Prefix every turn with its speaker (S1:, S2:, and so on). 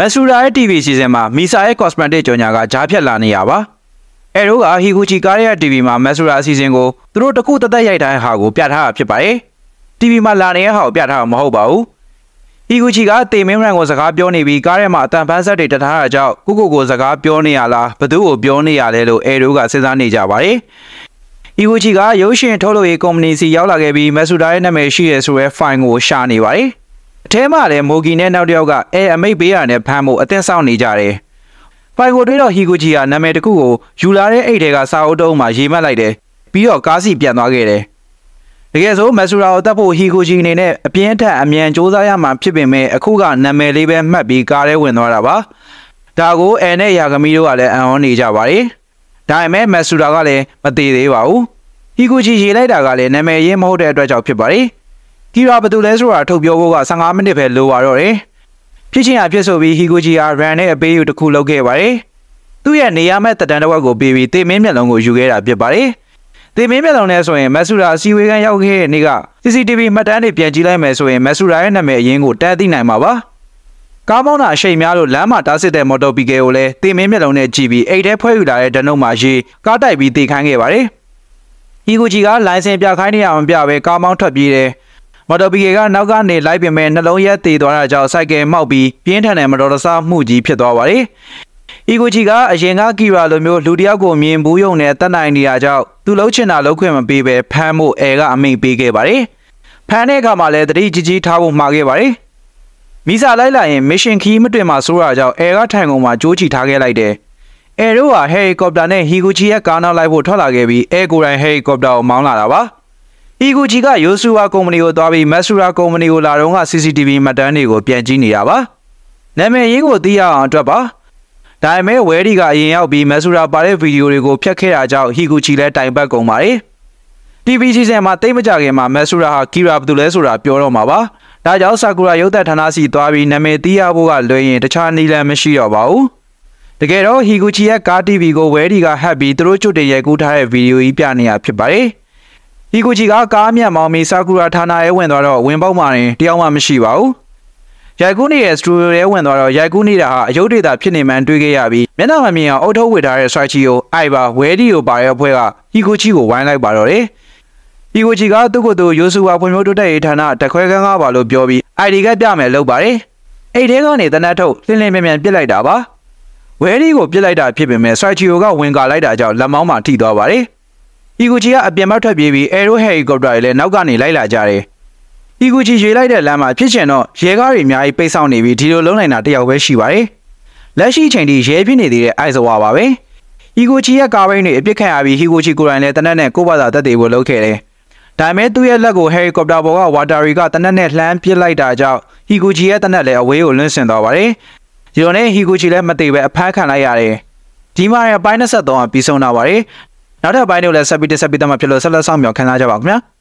S1: မက်ဆူရာရဲ့ TV စီစဉ်မှာမီဆာရဲ့ cosmetic ကြော်ညာကကြားဖြတ်လာနေရပါအဲတို့ကဟီဂူချီကားရဲ့ TV မှာမက်ဆူရာအစီအစဉ်ကိုသူတို့တခုတသက်ရိုက်တိုင်းဟာကိုပြထားတာဖြစ်ပါတယ် TV မှာလာနေတဲ့ဟာကိုပြထားတာမဟုတ်ပါဘူးဟီဂူချီကတေမင်းရန်ကိုစကားပြောနေပြီးကားထဲမှာအတန်ဖန်းဆက်တွေတထားတာကြောင့်ကိုကိုကိုစကားပြောနေရလားဘသူ့ကိုပြောနေရလဲလို့အဲတို့ကစဉ်းစားနေကြပါတယ်ဟီဂူချီကရုပ်ရှင်ထုတ်လုပ်ရေးကုမ္ပဏီစီရောက်လာခဲ့ပြီးမက်ဆူဒါရဲ့နာမည်ရှိရဲဆိုရဲ file ကိုရှာနေပါတယ် အထဲမှာလည်းမိုဂီနဲ့နောက်တစ်ယောက်ကအဲအမိတ်ပေးရတဲ့ဖမ်းဖို့အသင့်ဆောင်နေကြတယ်။ဖိုင်ကိုတွေးတော့ဟီဂူဂျီကနာမည်တစ်ခုကိုယူလာတဲ့အိတ်တွေကစာအုပ်တုံးမှာရေးမှတ်လိုက်တယ်။ပြီးတော့ကားစီပြန်သွားခဲ့တယ်။တကယ်ဆိုမက်ဆူရာကိုတတ်ဖို့ဟီဂူဂျီအနေနဲ့အပြင်းထန်အမြန်စ조사ရမှာဖြစ်ပေမဲ့အခုကနာမည်လေးပဲမှတ်ပြီးကားထဲဝင်သွားတာပါ။ဒါကိုအဲနဲ့ယာဂမီတို့ကလည်းအံ့ဩနေကြပါတယ်။ဒါပေမဲ့မက်ဆူရာကလည်းမသေးသေးပါဘူး။ဟီဂူဂျီရေးလိုက်တာကလည်းနာမည်ရင်းမဟုတ်တဲ့အတွက်ကြောင့်ဖြစ်ပါတယ်။ ကီရာဘယ်သူလဲဆိုတာထုတ်ပြောဖို့က15မိနစ်ပဲလိုပါတော့တယ်။ဖြစ်ချင်းအဖြစ်ဆိုပြီးဟီဂိုဂျီယာရန်နဲ့အပေးယူတစ်ခုလုပ်ခဲ့ပါတယ်။သူ့ရဲ့နေရာမဲ့တတန်တစ်ဝက်ကိုပေးပြီးတေမင်းမျက်လုံးကိုယူခဲ့တာဖြစ်ပါတယ်။တေမင်းမျက်လုံးနဲ့ဆိုရင်မက်ဆူရာအစီဝေးကန်ရောက်ခဲ့တဲ့နေ့က CCTV မှတ်တမ်းတွေပြန်ကြည့်လိုက်မယ်ဆိုရင်မက်ဆူရာရဲ့နာမည်အရင်းကိုတန်းသိနိုင်မှာပါ။ကားမောင်းတာအရှိန်များလို့လမ်းမှာတားစစ်တဲ့မော်တော်ဘီကယ်ကိုလည်းတေမင်းမျက်လုံးနဲ့ကြည့်ပြီးအိတ်ထဲဖွဲယူလာတဲ့ဒနုံမှာရေးကားတိုက်ပြီးတေခိုင်းခဲ့ပါတယ်။ဟီဂိုဂျီကလိုင်စင်ပြခိုင်းနေရအောင်ပြပဲကားမောင်းထွက်ပြေးတယ်။ မော်တော်ဘီကေကနောက်ကနေလိုက်ပြင်မဲ့နှလုံးရက်သေးသွားတာကြောင့်စိုက်ကယ်မောက်ပြီးပြင်းထန်တဲ့မတော်တဆမှုကြီးဖြစ်သွားပါတယ်။အီဂိုချီကအရင်ကကီရာလိုမျိုးလူတယောက်ကိုမြင်ဘူးယုံနဲ့တတ်နိုင်နေတာကြောင့်သူလှုပ်ချင်တာလှုပ်ခွင့်မပေးပဲဖမ်းဖို့အဲကအမိန့်ပေးခဲ့ပါတယ်။ဖမ်းတဲ့အခါမှာလည်းတတိကြီးကြီးထားဖို့မှာခဲ့ပါတယ်။မီစာလိုက်လာရင်မစ်ရှင်ခီးမတွင်မှာစိုးတာကြောင့်အဲကထိုင်ကုန်မှာကြိုးချီထားခဲ့လိုက်တယ်။အဲတို့ကဟယ်ရီကော်ပတာနဲ့ဟီဂူချီရဲ့ကားနောက်လိုက်ဖို့ထွက်လာခဲ့ပြီးအဲကိုယ်တိုင်ဟယ်ရီကော်ပတာကိုမောင်းလာတာပါ။ အီဂူဂျီကယိုဆူဝါကုမ္ပဏီကိုသွားပြီးမက်ဆူရာကုမ္ပဏီကိုလာတော့က CCTV မှတ်တမ်းတွေကိုပြန်ကြည့်နေရပါနာမည်ရင်းကိုသိရအောင်အတွက်ပါဒါပေမဲ့ဝဲဒီကအရင်ရောက်ပြီးမက်ဆူရာပါတဲ့ဗီဒီယိုတွေကိုဖျက်ခဲ့တာကြောင့်ဟီဂူချီလည်းတိုင်ပတ်ကုန်ပါတယ် TV စီစဉ်မှာတိတ်မကြခင်မှာမက်ဆူရာဟာကီရာဘသူလဲဆိုတာပြောတော့မှာပါဒါကြောင့်ဆာကူရာရုပ်သက်ဌာနစီသွားပြီးနာမည်သိရဖို့ကလွယ်ရင်တခြားနည်းလမ်းမရှိတော့ပါဘူးတကယ်တော့ဟီဂူချီရဲ့ကား TV ကိုဝဲဒီကဟပ်ပြီးသူတို့ကျွတ်တင်ရိုက်ကူးထားတဲ့ဗီဒီယိုကြီးပြနေရဖြစ်ပါတယ်။ ဒီကိုကြီးကကားမြတ်မောင်မီဆာကူရာဌာနရဲဝင်သွားတော့ဝင်ပေါက်မှရင်တယောက်မှမရှိပါဘူး။ရိုက်ကူးနေတဲ့စတူဒီယိုရဲဝင်သွားတော့ရိုက်ကူးနေတာဟာအယုတ်ဒေတာဖြစ်နေမှန်းတွေးခဲ့ရပြီးမျက်နှာမမြင်အောင်အုတ်ထုတ်ဝေထားတဲ့ဆွိုက်ချီကိုအိုက်ပါဝဲဒီကိုပါတဲ့အဖွဲ့ကဟီကိုချီကိုဝိုင်းလိုက်ပါတော့တယ်။ဒီကိုချီကသူ့ကိုယ်သူရိုဆူဝါဖွံ့ဖြိုးတိုးတက်ရေးဌာနတခွဲခန်းကားပါလို့ပြောပြီး ID ကပြမယ်လုပ်ပါတယ်။အိတ်ထဲကနေတနတ်ထုတ်လင်းလင်းမြန်မြန်ပြစ်လိုက်တာပါ။ဝဲဒီကိုပြစ်လိုက်တာဖြစ်ပေမဲ့ဆွိုက်ချီကိုကဝင်ကာလိုက်တာကြောင့်လက်မောင်းမှာထိသွားပါတယ်။ အီဂူချီကအပြင်ဘက်ထွက်ပြေးပြီးအဲရိုဟယ်လီကော်ပတာတွေလည်းနောက်ကနေလိုက်လာကြတယ်။အီဂူချီရွေလိုက်တဲ့လမ်းမှာဖြစ်ချင်တော့ရဲကားတွေအများကြီးပိတ်ဆောင်နေပြီးဒီလိုလုံးနိုင်တာတယောက်ပဲရှိပါတယ်။လက်ရှိချိန်ထိရဲဖြစ်နေသေးတဲ့အိုက်ဇဝါပါပဲ။အီဂူချီရဲ့ကားဘိန်းတွေအပြစ်ခံရပြီးဟီဂူချီကိုယ်တိုင်လည်းတနက်နဲ့ကိုယ့်ဘာသာတက်သေးဖို့လုပ်ခဲ့တယ်။ဒါပေမဲ့သူ့ရဲ့လက်ကိုဟယ်လီကော်ပတာပေါ်ကဝါတာရီကတနက်နဲ့လှမ်းပစ်လိုက်တာကြောင့်ဟီဂူချီရဲ့တနက်လည်းအဝေးကိုလွင့်ဆင်သွားပါတယ်။ဒီလိုနဲ့ဟီဂူချီလည်းမသေးပဲအဖမ်းခံလိုက်ရတယ်။ဒီမှာရပိုင်း23ကပြီးဆုံးတော့ပါတယ် နောက်ထပ်ပိုင်းတွေကိုလည်းဆက်ပြီးတက်ဆက်ပြီးတော့မှဖြစ်လို့ဆက်လက်ဆောင်မြောက်ခံစားကြပါခင်ဗျာ။